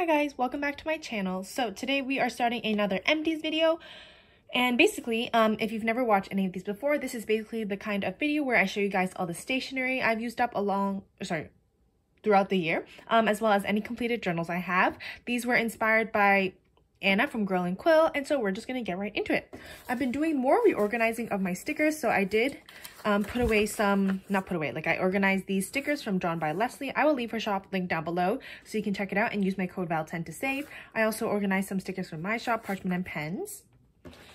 Hi guys, welcome back to my channel. So today we are starting another empties video. And basically, um, if you've never watched any of these before, this is basically the kind of video where I show you guys all the stationery I've used up along, sorry, throughout the year, um, as well as any completed journals I have. These were inspired by Anna from Girl and Quill, and so we're just gonna get right into it. I've been doing more reorganizing of my stickers, so I did um, put away some, not put away, like I organized these stickers from Drawn by Leslie. I will leave her shop link down below so you can check it out and use my code VAL10 to save. I also organized some stickers from my shop, Parchment and Pens.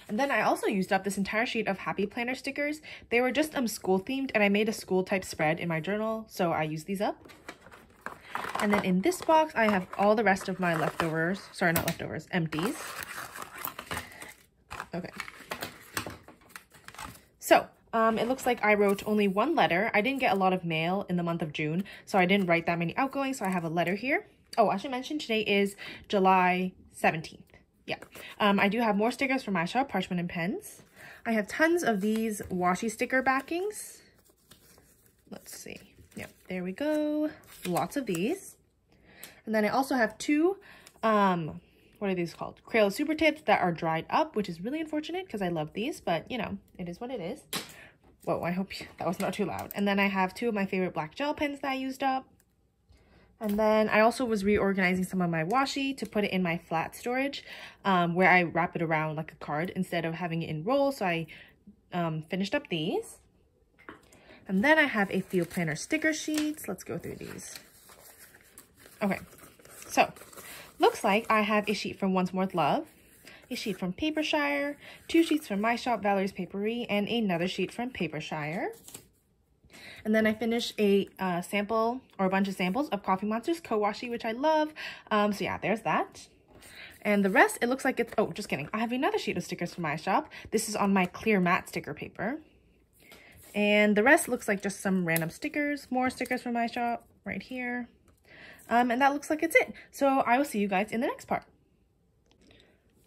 And then I also used up this entire sheet of Happy Planner stickers. They were just um school themed and I made a school type spread in my journal, so I used these up. And then in this box, I have all the rest of my leftovers. Sorry, not leftovers, empties. Okay. So, um, it looks like I wrote only one letter. I didn't get a lot of mail in the month of June, so I didn't write that many outgoing, so I have a letter here. Oh, I should mention today is July 17th. Yeah. Um, I do have more stickers from my shop, Parchment and Pens. I have tons of these washi sticker backings. Let's see. Yep, there we go. Lots of these. And then I also have two, um, what are these called? Crayola Super Tips that are dried up, which is really unfortunate because I love these, but you know, it is what it is. Whoa, I hope that was not too loud. And then I have two of my favorite black gel pens that I used up. And then I also was reorganizing some of my washi to put it in my flat storage um, where I wrap it around like a card instead of having it in rolls. So I um, finished up these. And then I have a few planner sticker sheets. Let's go through these. Okay, so looks like I have a sheet from Once More with Love, a sheet from Papershire, two sheets from my shop, Valerie's Paperie, and another sheet from Papershire. And then I finish a uh, sample or a bunch of samples of Coffee Monsters Co-Washi, which I love. Um, so yeah, there's that. And the rest, it looks like it's, oh, just kidding. I have another sheet of stickers from my shop. This is on my clear matte sticker paper. And the rest looks like just some random stickers, more stickers from my shop right here. Um, and that looks like it's it. So I will see you guys in the next part.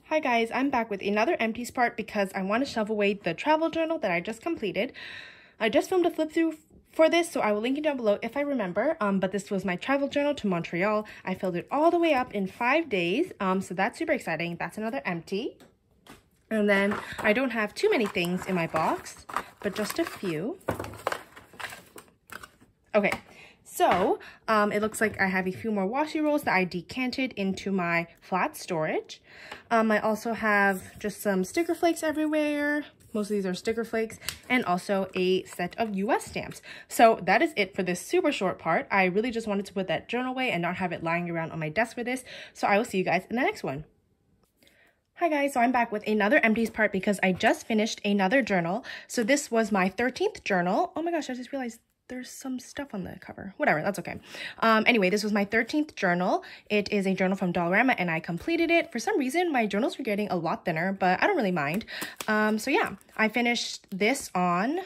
Hi guys, I'm back with another empties part because I want to shove away the travel journal that I just completed. I just filmed a flip through for this, so I will link it down below if I remember. Um, but this was my travel journal to Montreal. I filled it all the way up in five days, um, so that's super exciting. That's another empty. And then I don't have too many things in my box, but just a few. Okay, so um, it looks like I have a few more washi rolls that I decanted into my flat storage. Um, I also have just some sticker flakes everywhere. Most of these are sticker flakes and also a set of US stamps. So that is it for this super short part. I really just wanted to put that journal away and not have it lying around on my desk for this. So I will see you guys in the next one. Hi guys, so I'm back with another empties part because I just finished another journal. So this was my 13th journal. Oh my gosh, I just realized there's some stuff on the cover. Whatever, that's okay. Um, anyway, this was my 13th journal. It is a journal from Dollarama and I completed it. For some reason, my journals were getting a lot thinner, but I don't really mind. Um, so yeah, I finished this on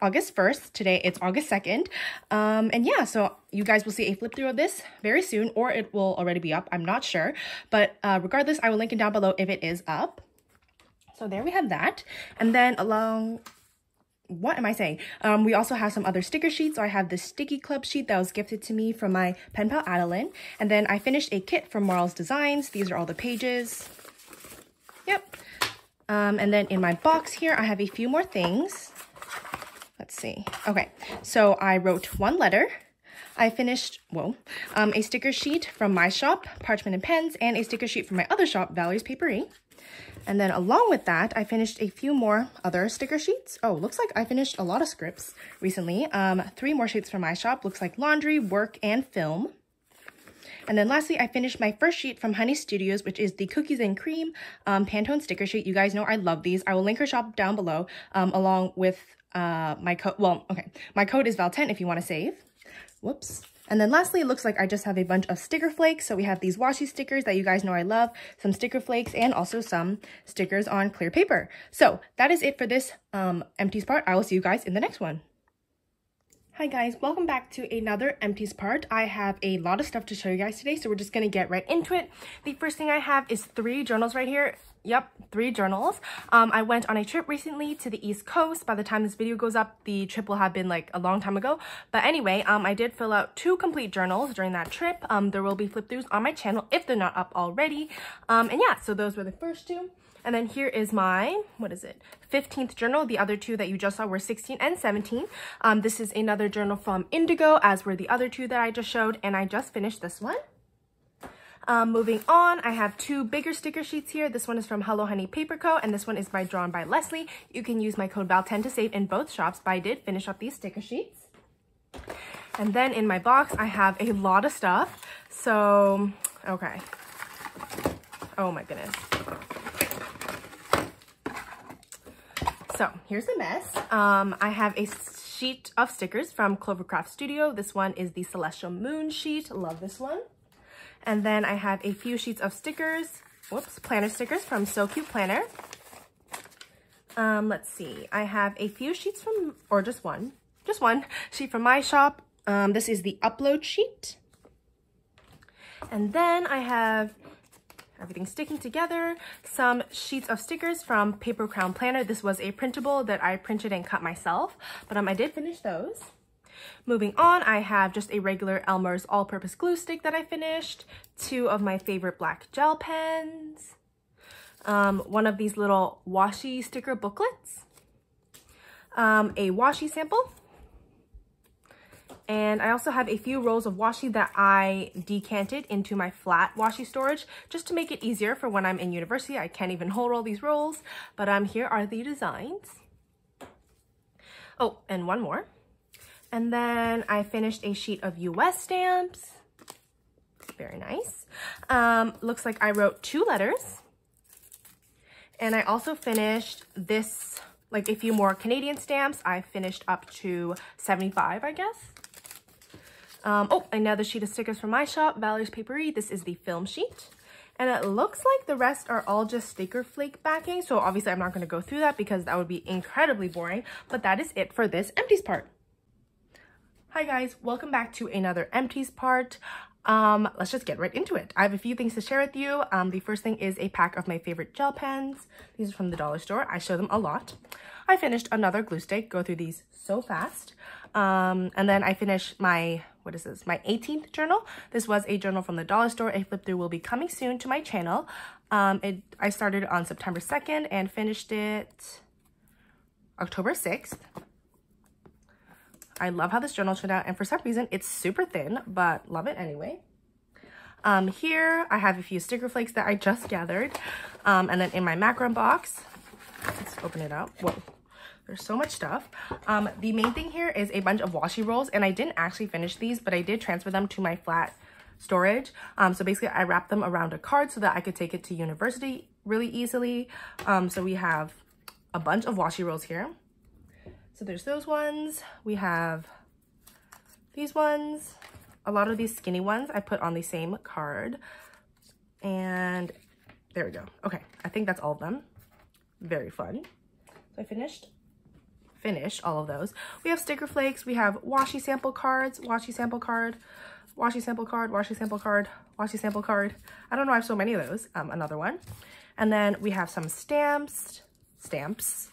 August 1st. Today it's August 2nd. Um, and yeah, so you guys will see a flip through of this very soon, or it will already be up. I'm not sure. But uh, regardless, I will link it down below if it is up. So there we have that. And then along what am I saying? Um, we also have some other sticker sheets. So I have this sticky club sheet that was gifted to me from my pen pal Adeline. And then I finished a kit from Marl's Designs. These are all the pages. Yep. Um, and then in my box here, I have a few more things. See. Okay, so I wrote one letter. I finished, whoa, um, a sticker sheet from my shop, Parchment and Pens, and a sticker sheet from my other shop, Valerie's Paperie. And then along with that, I finished a few more other sticker sheets. Oh, looks like I finished a lot of scripts recently. Um, three more sheets from my shop. Looks like laundry, work, and film. And then lastly, I finished my first sheet from Honey Studios, which is the Cookies and Cream um, Pantone sticker sheet. You guys know I love these. I will link her shop down below um, along with uh, my code. Well, okay, my code is VAL10 if you want to save. Whoops. And then lastly, it looks like I just have a bunch of sticker flakes. So we have these washi stickers that you guys know I love, some sticker flakes, and also some stickers on clear paper. So that is it for this um, empties part. I will see you guys in the next one. Hi guys, welcome back to another empties part. I have a lot of stuff to show you guys today, so we're just gonna get right into it. The first thing I have is three journals right here. Yep, three journals. Um, I went on a trip recently to the East Coast. By the time this video goes up, the trip will have been like a long time ago. But anyway, um, I did fill out two complete journals during that trip. Um, there will be flip throughs on my channel if they're not up already. Um, and yeah, so those were the first two. And then here is my, what is it, 15th journal. The other two that you just saw were 16 and 17. Um, this is another journal from Indigo, as were the other two that I just showed, and I just finished this one. Um, moving on, I have two bigger sticker sheets here. This one is from Hello Honey Paper Co. and this one is by Drawn by Leslie. You can use my code VAL10 to save in both shops, but I did finish up these sticker sheets. And then in my box, I have a lot of stuff. So, okay. Oh my goodness. So here's the mess. Um, I have a sheet of stickers from Clovercraft Studio. This one is the Celestial Moon sheet. Love this one. And then I have a few sheets of stickers. Whoops, planner stickers from So Cute Planner. Um, let's see. I have a few sheets from, or just one, just one sheet from my shop. Um, this is the upload sheet. And then I have everything sticking together. Some sheets of stickers from Paper Crown Planner. This was a printable that I printed and cut myself, but um, I did finish those. Moving on, I have just a regular Elmer's all-purpose glue stick that I finished, two of my favorite black gel pens, um, one of these little washi sticker booklets, um, a washi sample, and I also have a few rolls of washi that I decanted into my flat washi storage just to make it easier for when I'm in university. I can't even hold all these rolls, but um, here are the designs. Oh, and one more. And then I finished a sheet of US stamps. Very nice. Um, looks like I wrote two letters. And I also finished this, like a few more Canadian stamps. I finished up to 75, I guess. Um, oh, another sheet of stickers from my shop, Valerie's Paperie. This is the film sheet. And it looks like the rest are all just sticker flake backing. So obviously I'm not going to go through that because that would be incredibly boring. But that is it for this empties part. Hi guys, welcome back to another empties part. Um, let's just get right into it. I have a few things to share with you. Um, the first thing is a pack of my favorite gel pens. These are from the dollar store. I show them a lot. I finished another glue stick. Go through these so fast. Um, and then I finished my what is this? My 18th journal. This was a journal from the dollar store. A flip through will be coming soon to my channel. Um, it, I started on September 2nd and finished it October 6th. I love how this journal turned out and for some reason it's super thin, but love it anyway. Um, here I have a few sticker flakes that I just gathered. Um, and then in my macaron box, let's open it up. Whoa, there's so much stuff. Um, the main thing here is a bunch of washi rolls, and I didn't actually finish these, but I did transfer them to my flat storage. Um, so basically, I wrapped them around a card so that I could take it to university really easily. Um, so we have a bunch of washi rolls here. So there's those ones. We have these ones. A lot of these skinny ones I put on the same card. And there we go. Okay, I think that's all of them. Very fun. So I finished finished all of those. We have sticker flakes, we have washi sample cards, washi sample card, washi sample card, washi sample card, washi sample card. I don't know, I have so many of those. Um, another one. And then we have some stamps, stamps,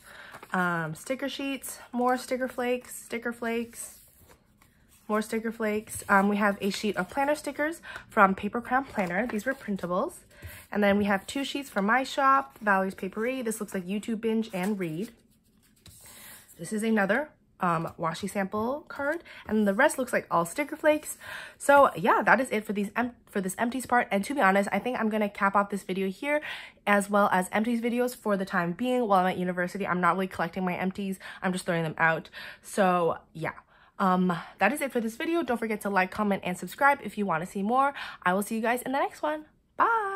um, sticker sheets, more sticker flakes, sticker flakes, more sticker flakes. Um, we have a sheet of planner stickers from Paper Crown Planner. These were printables. And then we have two sheets from my shop, Valerie's Paperie. This looks like YouTube Binge and Read. This is another um, washi sample card and the rest looks like all sticker flakes. So yeah, that is it for these for this empties part. And to be honest, I think I'm going to cap off this video here as well as empties videos for the time being while I'm at university. I'm not really collecting my empties. I'm just throwing them out. So yeah. Um, that is it for this video. Don't forget to like, comment, and subscribe if you want to see more. I will see you guys in the next one. Bye!